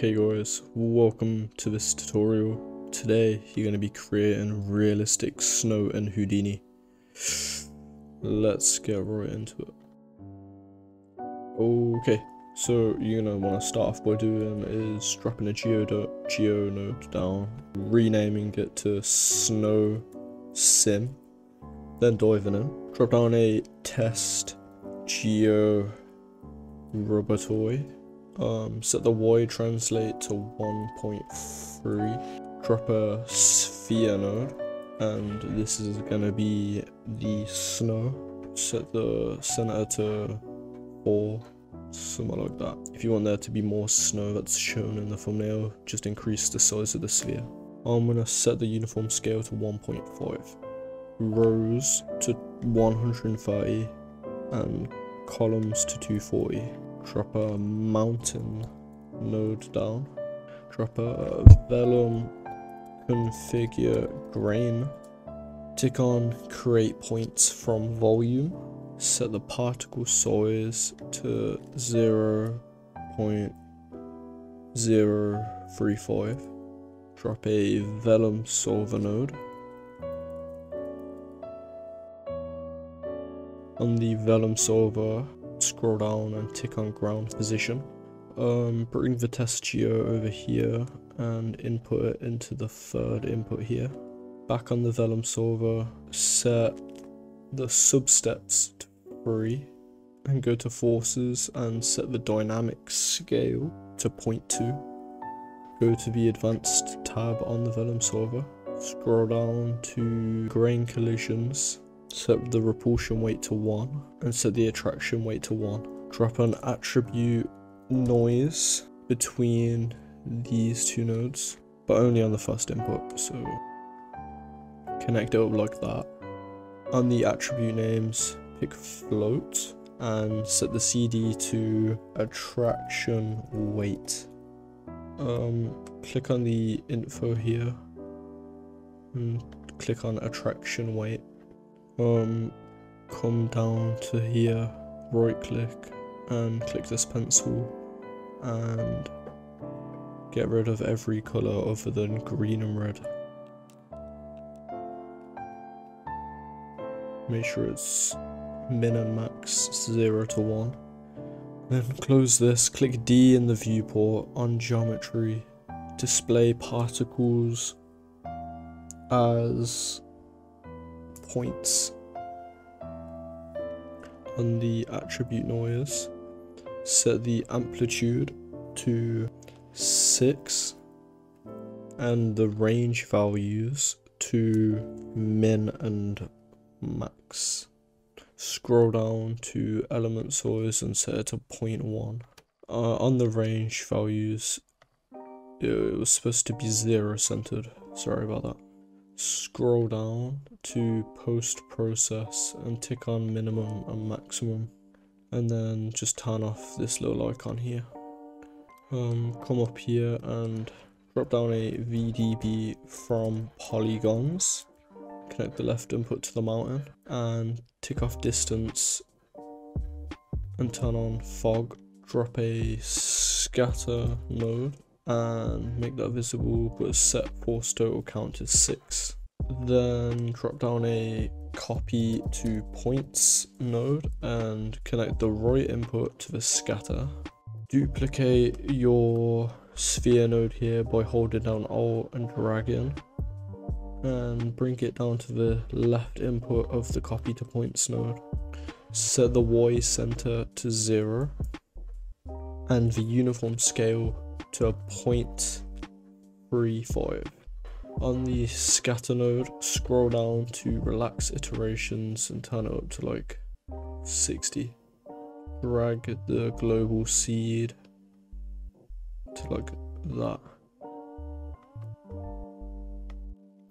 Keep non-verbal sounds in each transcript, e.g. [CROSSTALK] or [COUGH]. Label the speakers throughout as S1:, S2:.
S1: Okay guys, welcome to this tutorial. Today you're going to be creating realistic snow and Houdini. Let's get right into it. Okay, so you're going to want to start off by doing is dropping a geodo geo node down, renaming it to snow sim, then diving in. Drop down a test geo rubber toy um, set the y translate to 1.3 drop a sphere node and this is gonna be the snow set the center to 4 something like that. If you want there to be more snow that's shown in the thumbnail just increase the size of the sphere. I'm gonna set the uniform scale to 1.5 rows to 130 and columns to 240 drop a mountain node down, drop a vellum configure grain, tick on create points from volume, set the particle size to 0 0.035, drop a vellum solver node, on the vellum solver scroll down and tick on ground position. Um, bring the test geo over here and input it into the third input here. Back on the Vellum solver, set the substeps to 3 and go to forces and set the dynamic scale to 0.2. Go to the advanced tab on the Vellum solver, scroll down to grain collisions set the repulsion weight to 1 and set the attraction weight to 1. Drop an attribute noise between these two nodes, but only on the first input, so connect it up like that. On the attribute names, pick float and set the CD to attraction weight. Um, click on the info here and click on attraction weight um, come down to here, right click and click this pencil and get rid of every colour other than green and red. Make sure it's min and max 0 to 1. Then close this, click D in the viewport on geometry, display particles as points on the attribute noise. Set the amplitude to 6 and the range values to min and max. Scroll down to element size and set it to 0.1 uh, on the range values it was supposed to be zero centered. Sorry about that scroll down to post process and tick on minimum and maximum and then just turn off this little icon here. Um, come up here and drop down a VDB from polygons. Connect the left input to the mountain and tick off distance and turn on fog. Drop a scatter node and make that visible but set force total count to 6 then drop down a copy to points node and connect the right input to the scatter. Duplicate your sphere node here by holding down alt and dragging. And bring it down to the left input of the copy to points node. Set the y center to 0 and the uniform scale to a 0.35. On the scatter node, scroll down to relax iterations and turn it up to like 60. Drag the global seed to like that.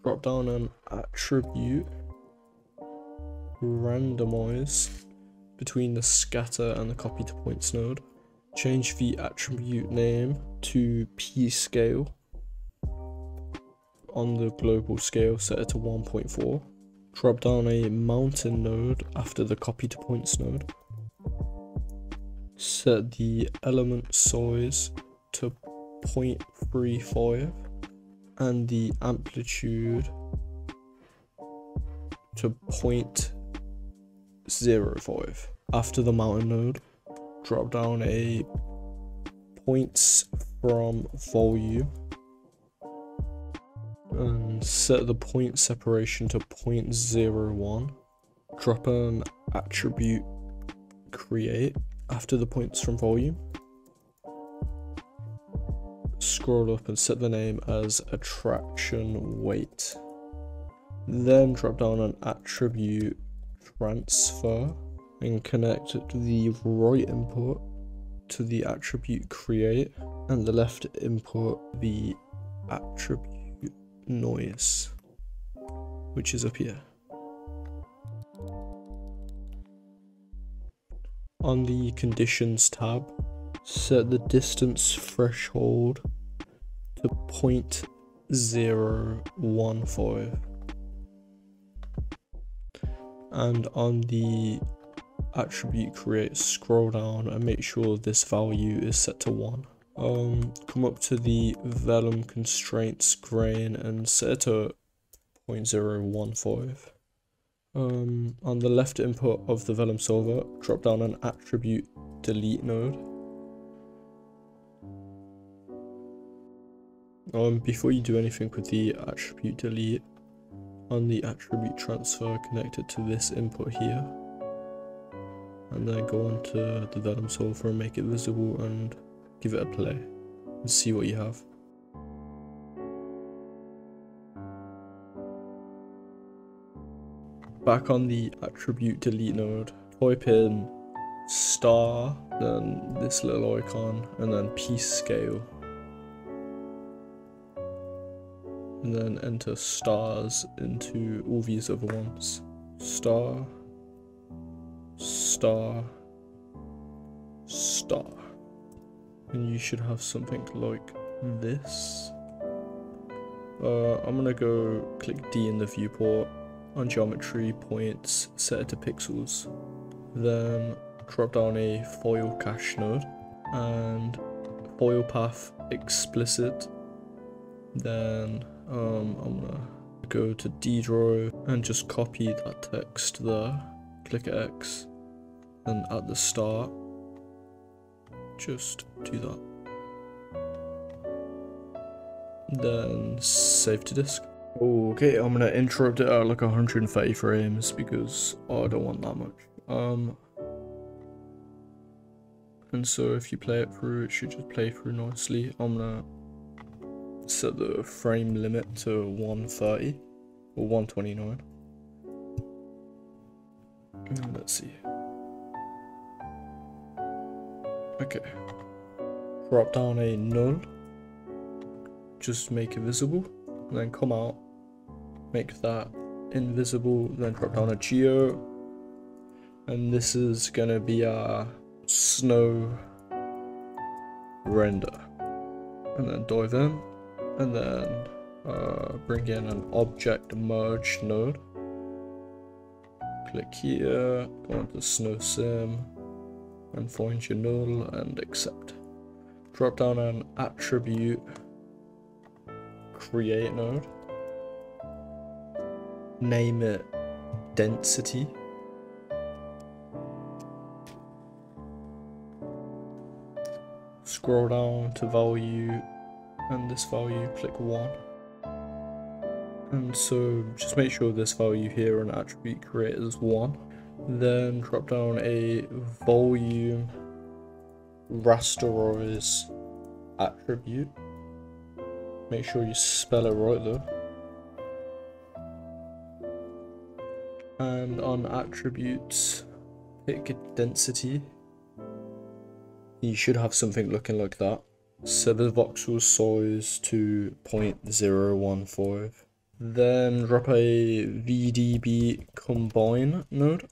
S1: Drop down an attribute, randomize between the scatter and the copy to points node change the attribute name to p scale on the global scale set it to 1.4 drop down a mountain node after the copy to points node set the element size to 0.35 and the amplitude to 0.05. After the mountain node, drop down a points from volume and set the point separation to 0.01. Drop an attribute create after the points from volume. Scroll up and set the name as attraction weight. Then drop down an attribute transfer and connect the right input to the attribute create and the left input the attribute noise which is up here. On the conditions tab set the distance threshold to 0.015 and on the attribute create scroll down and make sure this value is set to 1 um come up to the vellum constraints grain and set it to 0.015 um on the left input of the vellum solver drop down an attribute delete node. Um before you do anything with the attribute delete on the attribute transfer connected to this input here and then go on to the Vellum solver make it visible and give it a play and see what you have. Back on the attribute delete node, type in star, then this little icon, and then p scale. And then enter stars into all these other ones. Star, star, star. And you should have something like this. Uh, I'm gonna go click D in the viewport on geometry points, set it to pixels. Then drop down a file cache node and file path explicit. Then um, I'm gonna go to D draw and just copy that text there. Click X and at the start just do that. Then save to disk. Okay i'm gonna interrupt it at like 130 frames because i don't want that much. Um and so if you play it through it should just play through nicely. I'm gonna set the frame limit to 130 or 129 let's see Okay. Drop down a null. Just make it visible. then come out. Make that invisible. Then drop down a geo. And this is gonna be a snow render. And then dive in. And then uh, bring in an object merge node. Click here, go into snow sim and find your null and accept. Drop down an attribute create node. Name it density. Scroll down to value and this value click 1. And so just make sure this value here on attribute create is 1. Then drop down a volume rasterize attribute. Make sure you spell it right though. And on attributes, pick density. You should have something looking like that. Set the voxel size to 0.015. Then drop a VDB combine node.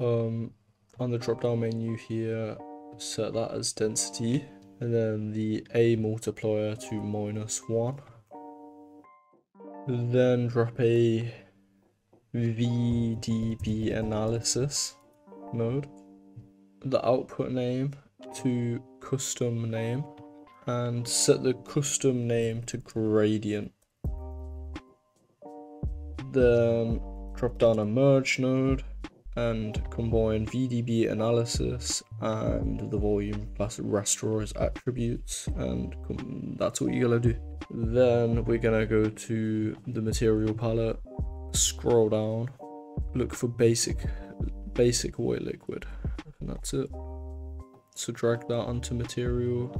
S1: Um, on the drop down menu here, set that as density and then the A multiplier to minus 1. Then drop a VDB analysis node. The output name to custom name and set the custom name to gradient. Then drop down a merge node and combine VDB analysis and the volume plus rasterize attributes and that's what you gotta do. Then we're gonna go to the material palette, scroll down, look for basic basic white liquid and that's it. So drag that onto material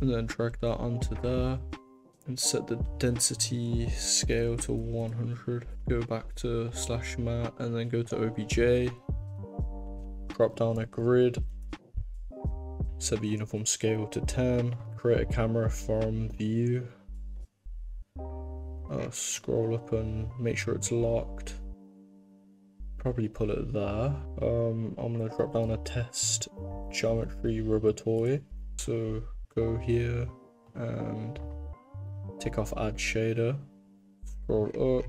S1: and then drag that onto there and set the density scale to 100 go back to slash mat and then go to obj drop down a grid set the uniform scale to 10 create a camera from view uh, scroll up and make sure it's locked. Probably pull it there. Um, I'm gonna drop down a test geometry rubber toy. So go here and tick off add shader, scroll up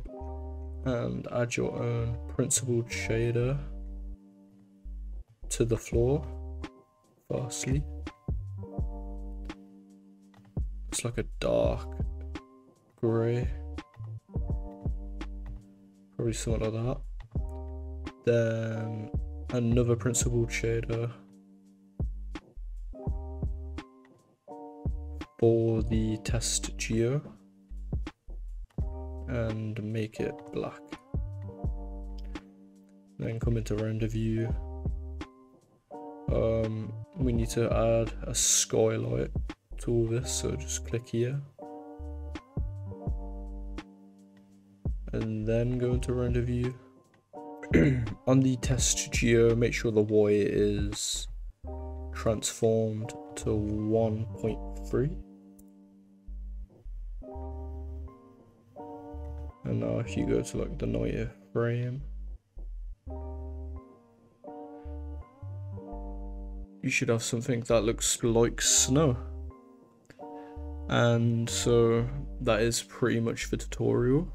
S1: and add your own principled shader to the floor firstly. It's like a dark grey, probably something like that. Then another principled shader for the test geo and make it black. Then come into render view. Um, we need to add a skylight to all this, so just click here. And then go into render view. [CLEARS THROAT] On the test geo, make sure the Y is transformed to 1.3 And now if you go to like the Neue frame, you should have something that looks like snow. And so that is pretty much the tutorial.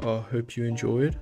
S1: I hope you enjoyed.